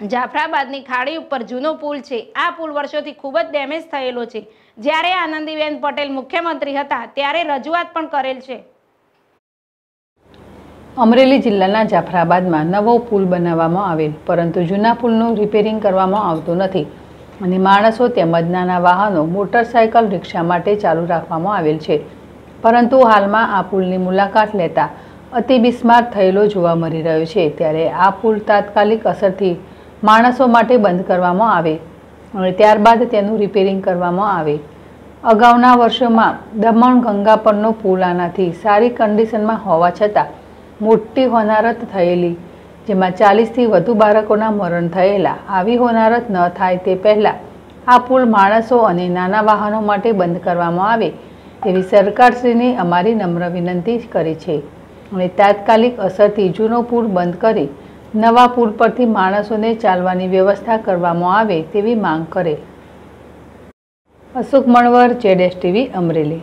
જાફરાબાદની ખાડી ઉપર જૂનો પુલ છે. આ પુલ વર્ષોથી ખૂબ જ ડેમેજ થયેલો છે. જ્યારે આનંદીબેન પટેલ મુખ્યમંત્રી હતા, ત્યારે રજૂઆત પણ કરેલ છે. અમરેલી જિલ્લાના જાફરાબાદમાં નવો પુલ બનાવવામાં આવેલ, પરંતુ જૂના પુલનું રિપેરિંગ કરવામાં આવતું નથી. અને માણસો તેમજ નાના વાહનો મોટરસાયકલ રિક્ષા માટે ચાલુ રાખવામાં આવેલ છે. પરંતુ હાલમાં આ પુલની મુલાકાત લેતા અતિ બિસ્માર થયેલો જોવા મળી રહ્યો છે. ત્યારે આ પુલ તાત્કાલિક અસરથી માણસો માટે બંધ કરવામાં આવે અને ત્યારબાદ તેનું રિપેરિંગ કરવામાં આવે. અગાઉના વર્ષોમાં દમણ ગંગા પરનો પુલ આનાથી સારી કન્ડિશનમાં હોવા છતાં મોટી હોનારત થયેલી, જેમાં ચાલીસથી વધુ બાળકોના મરણ થયેલા. આવી હોનારત ન થાય તે પહેલાં આ પુલ માણસો અને નાના વાહનો માટે બંધ કરવામાં આવે તેવી સરકારશ્રીને અમારી નમ્ર વિનંતી કરી છે. અને તાત્કાલિક અસરથી જૂનો પુલ બંધ કરી નવા પુલ પરથી માણસોને ચાલવાની વ્યવસ્થા કરવામાં આવે તેવી માંગ કરે અશોક મણવર, જેડેશ ટીવી, અમરેલી.